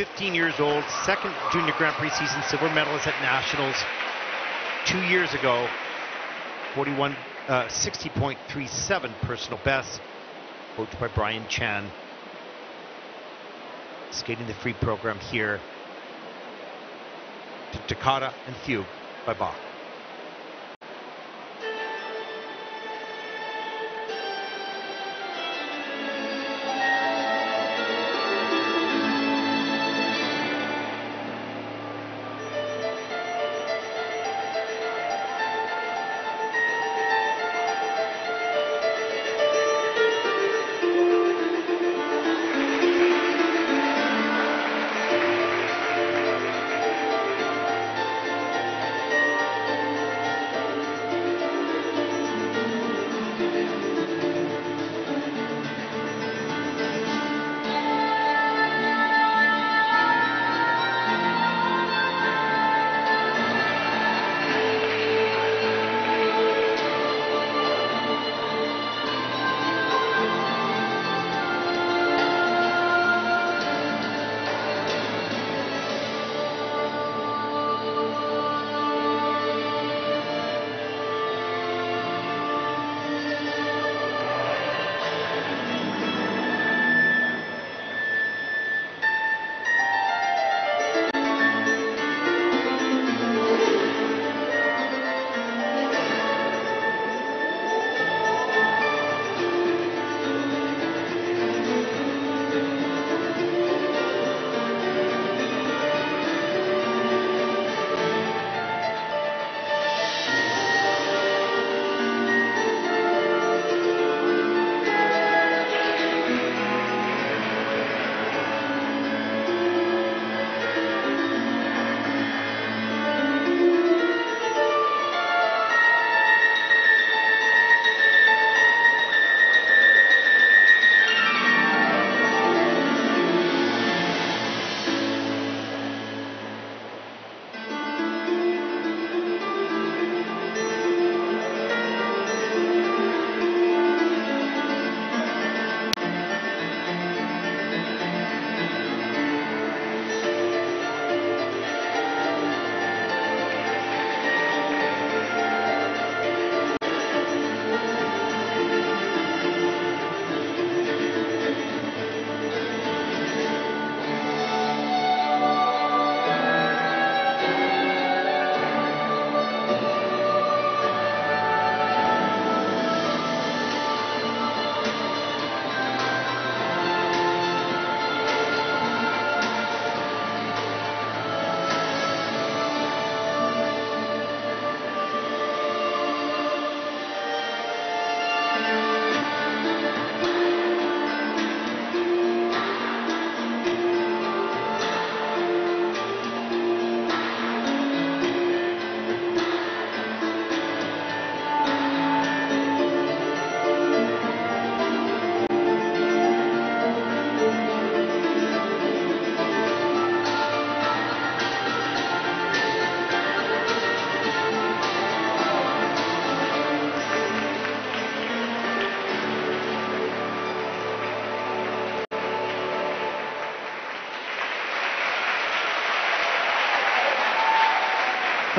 15 years old, second Junior Grand Prix season, silver medalist at Nationals two years ago. 41, uh, 60.37 personal best, coached by Brian Chan. Skating the free program here to Toccata and Fugue by Bach.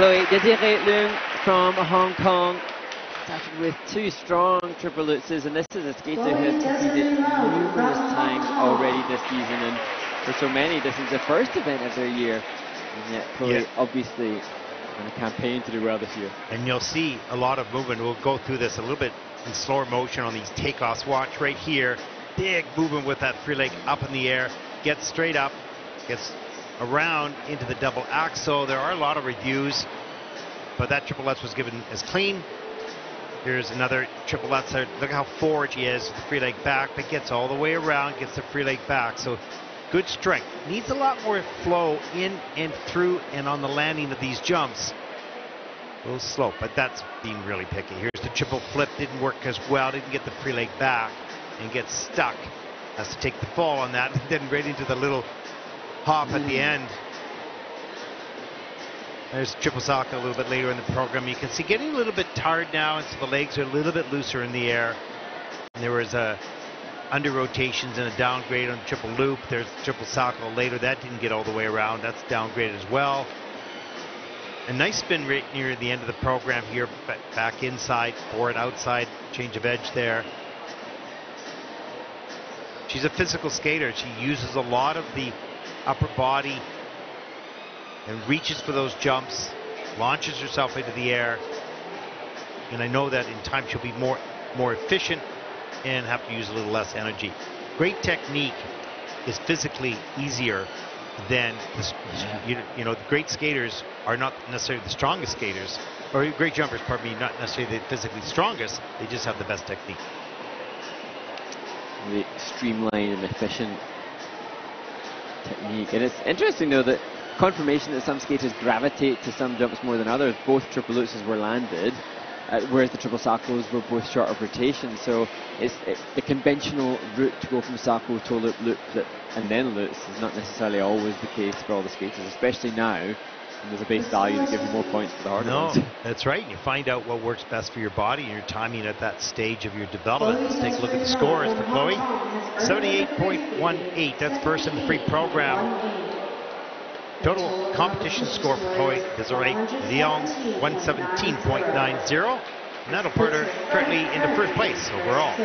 Chloe Desiree Leung from Hong Kong started with two strong triple lutzes, and this is a skater who has competed numerous times already this season, and for so many, this is the first event of their year. And yet, Chloe obviously on a campaign to do well this year. And you'll see a lot of movement. We'll go through this a little bit in slower motion on these takeoffs. Watch right here. Big movement with that free leg up in the air. Gets straight up. Gets around into the double axel. There are a lot of reviews, but that triple lutz was given as clean. Here's another triple lutz. Look how forward he is. The free leg back, but gets all the way around. Gets the free leg back. So good strength. Needs a lot more flow in and through and on the landing of these jumps. A little slow, but that's being really picky. Here's the triple flip, didn't work as well, didn't get the free leg back, and gets stuck. Has to take the fall on that, and then right into the little hop at the end. There's triple sock a little bit later in the program. You can see getting a little bit tired now, and so the legs are a little bit looser in the air. And there was a under rotations and a downgrade on triple loop. There's triple Salchow later. That didn't get all the way around. That's downgrade as well. A nice spin right near the end of the program here, back inside, forward, outside, change of edge there. She's a physical skater. She uses a lot of the upper body and reaches for those jumps, launches herself into the air. And I know that in time she'll be more more efficient and have to use a little less energy. Great technique is physically easier than the, yeah. you, you, know the great skaters are not necessarily the strongest skaters or great jumpers pardon me not necessarily the physically strongest they just have the best technique the streamlined and efficient technique and it's interesting though that confirmation that some skaters gravitate to some jumps more than others both triple lutzes were landed uh, whereas the triple Salchows were both short of rotation. So it's it, the conventional route to go from Salchow to loop, loop, and then lutz is not necessarily always the case for all the skaters, especially now. There's a base value to give you more points for the harder no, ones. that's right. You find out what works best for your body and your timing at that stage of your development. Let's take a look at the scores for Chloe. 78.18. That's first in the free program. Total competition score for Chloe Desiree Leung, 117.90. And that'll put her currently into first place overall.